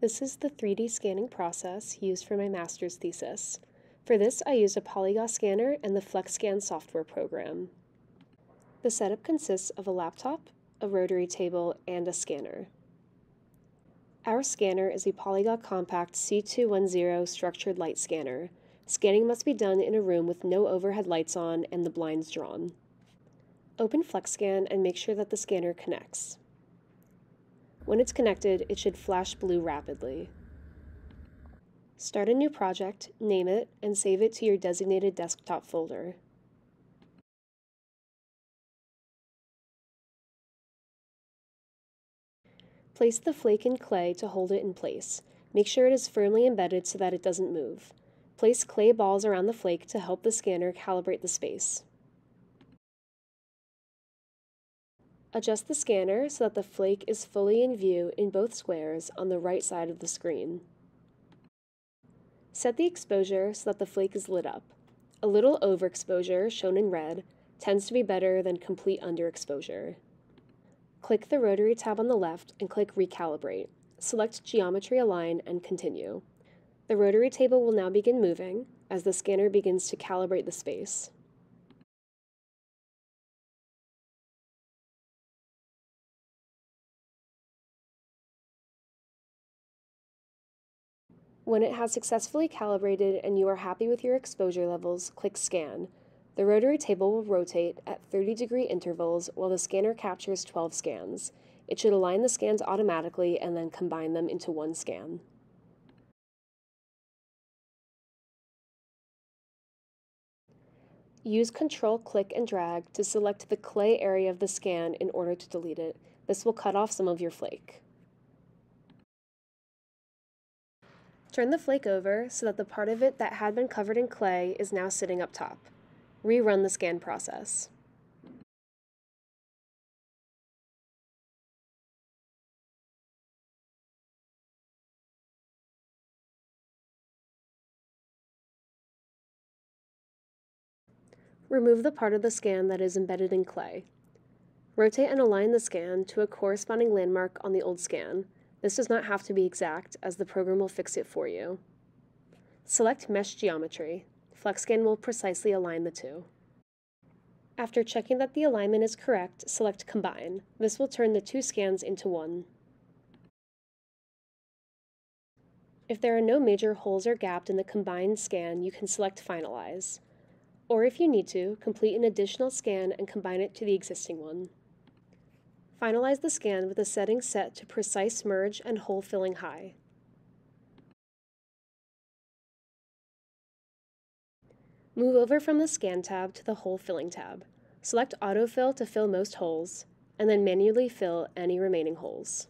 This is the 3D scanning process used for my master's thesis. For this, I used a Polyga's scanner and the FlexScan software program. The setup consists of a laptop, a rotary table, and a scanner. Our scanner is a Polyga's Compact C210 structured light scanner. Scanning must be done in a room with no overhead lights on and the blinds drawn. Open FlexScan and make sure that the scanner connects. When it's connected, it should flash blue rapidly. Start a new project, name it, and save it to your designated desktop folder. Place the flake in clay to hold it in place. Make sure it is firmly embedded so that it doesn't move. Place clay balls around the flake to help the scanner calibrate the space. Adjust the scanner so that the flake is fully in view in both squares on the right side of the screen. Set the exposure so that the flake is lit up. A little overexposure, shown in red, tends to be better than complete underexposure. Click the rotary tab on the left and click Recalibrate. Select Geometry Align and continue. The rotary table will now begin moving as the scanner begins to calibrate the space. When it has successfully calibrated and you are happy with your exposure levels, click Scan. The rotary table will rotate at 30 degree intervals while the scanner captures 12 scans. It should align the scans automatically and then combine them into one scan. Use Control click and drag to select the clay area of the scan in order to delete it. This will cut off some of your flake. Turn the flake over so that the part of it that had been covered in clay is now sitting up top. Rerun the scan process. Remove the part of the scan that is embedded in clay. Rotate and align the scan to a corresponding landmark on the old scan, this does not have to be exact, as the program will fix it for you. Select Mesh Geometry. FlexScan will precisely align the two. After checking that the alignment is correct, select Combine. This will turn the two scans into one. If there are no major holes or gaps in the combined scan, you can select Finalize. Or if you need to, complete an additional scan and combine it to the existing one. Finalize the scan with the settings set to Precise Merge and Hole Filling High. Move over from the Scan tab to the Hole Filling tab. Select Autofill to fill most holes, and then manually fill any remaining holes.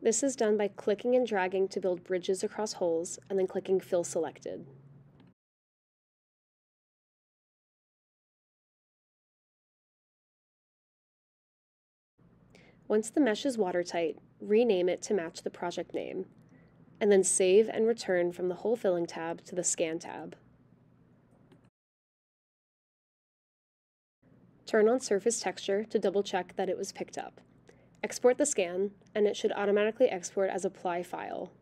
This is done by clicking and dragging to build bridges across holes, and then clicking Fill Selected. Once the mesh is watertight, rename it to match the project name, and then save and return from the hole filling tab to the Scan tab. Turn on surface texture to double check that it was picked up. Export the scan, and it should automatically export as a PLY file.